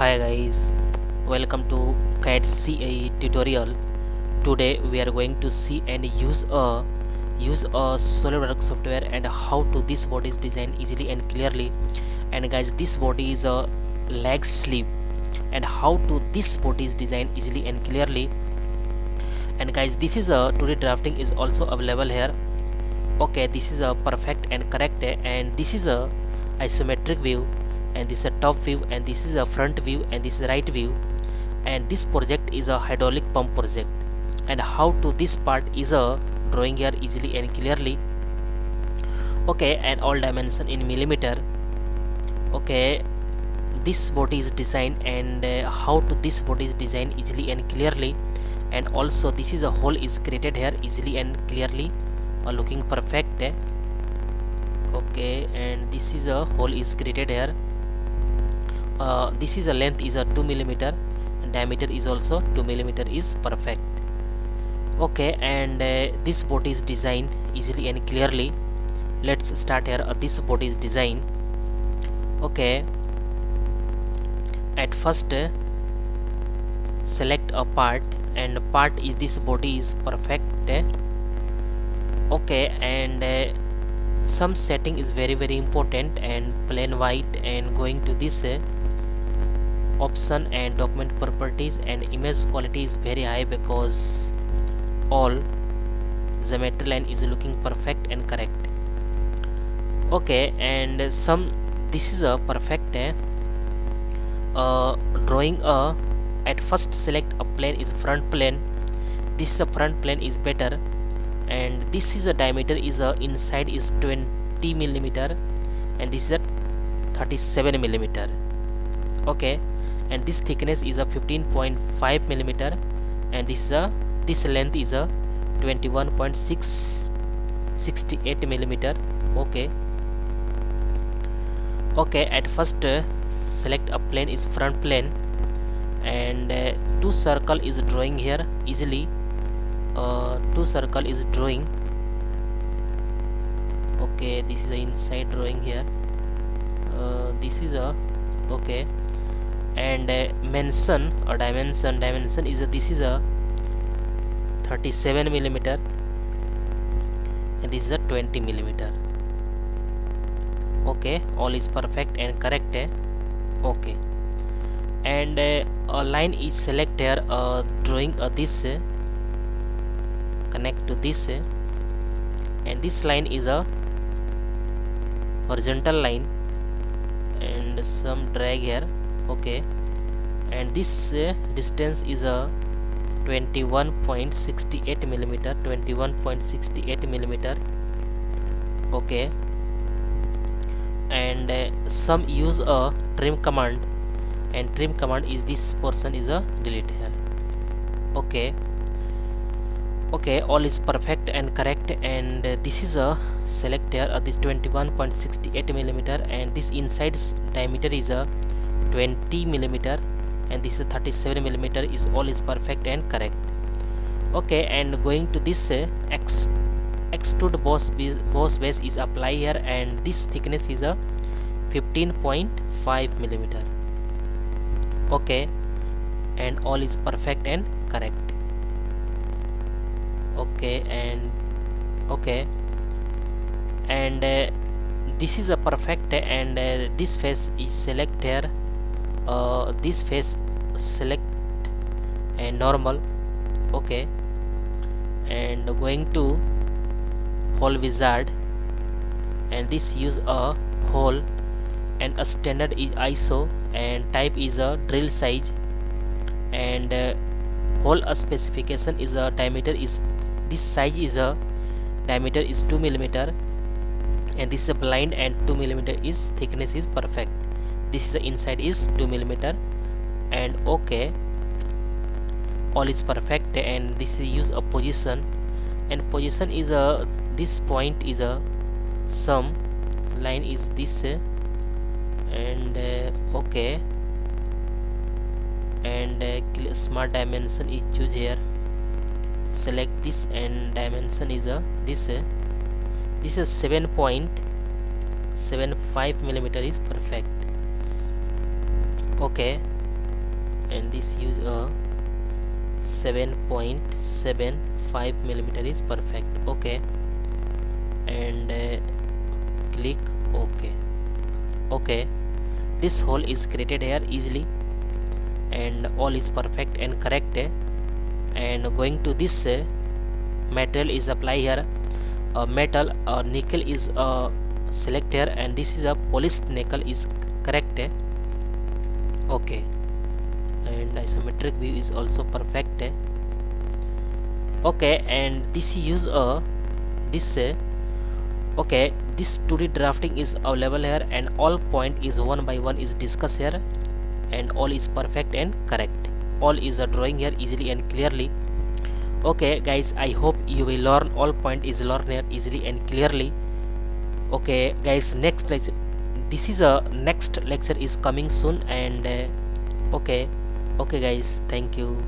hi guys welcome to CAD CAE tutorial. Today we are going to see and use a use a SolidWorks software and how to this body is designed easily and clearly. And guys this body is a lag sleeve and how to this body is designed easily and clearly. And guys this is a 2d drafting is also available here. Okay this is a perfect and correct and this is a isometric view and this is a top view and this is a front view and this is right view. And this project is a hydraulic pump project. And how to this part is a drawing here easily and clearly. Okay and all dimension in millimeter. Okay this body is designed and uh, how to this body is designed easily and clearly. And also this is a hole is created here easily and clearly. Uh, looking perfect eh? okay and this is a hole is created here uh, this is a length is a 2 millimeter diameter is also 2 millimeter is perfect. Okay and uh, this body is designed easily and clearly. Let's start here. Uh, this body is designed okay at first uh, select a part and part is this body is perfect uh, okay and uh, some setting is very very important and plain white and going to this option and document properties and image quality is very high because all geometry line is looking perfect and correct. Okay and some this is a perfect uh, uh, drawing a at first select a plane is front plane. This is a front plane is better. And this is a diameter is a inside is 20 millimeter and this is a 37 millimeter okay. And this thickness is a 15.5 millimeter. And this is a this length is a 21.668 millimeter. Okay. Okay at first uh, select a plane is front plane. And uh, two circle is drawing here easily. Uh, two circle is drawing. Okay this is a inside drawing here. Uh, this is a okay and uh, mention or dimension dimension is a this is a 37 millimeter and this is a 20 millimeter. Okay all is perfect and correct eh? okay. And uh, a line is select here uh, drawing uh, this uh, connect to this uh, and this line is a horizontal line and some drag here okay. And this uh, distance is a 21.68 millimeter 21.68 millimeter. Okay. And uh, some use a trim command. And trim command is this portion is a delete here. Okay. Okay all is perfect and correct. And uh, this is a select here uh, this 21.68 millimeter. And this inside diameter is a 20 millimeter and this is 37 millimeter is all is perfect and correct. Okay and going to this uh, ex extrude boss base, boss base is apply here and this thickness is a 15.5 millimeter. Okay and all is perfect and correct. Okay and okay and uh, this is a perfect and uh, this face is select here uh, this face select and normal okay and going to hole wizard and this use a hole and a standard is ISO and type is a drill size and uh, hole specification is a diameter is this size is a diameter is 2 millimeter and this is a blind and 2 millimeter is thickness is perfect this is the inside is 2 millimeter and okay all is perfect and this is use a position and position is a this point is a some line is this and uh, okay and uh, smart dimension is choose here select this and dimension is a this uh, this is 7.75 millimeter is perfect okay. And this use a 7.75 millimeter is perfect. Okay. And uh, click ok. Okay. This hole is created here easily. And all is perfect and correct. And going to this uh, material is apply here. A metal or nickel is uh, select here. And this is a polished nickel is correct? Okay. And isometric view is also perfect eh? okay and this use a this uh, okay this 2d drafting is available here and all point is one by one is discussed here and all is perfect and correct. All is a drawing here easily and clearly. Okay guys i hope you will learn all point is learn here easily and clearly. Okay guys next lecture this is a next lecture is coming soon and uh, okay okay guys thank you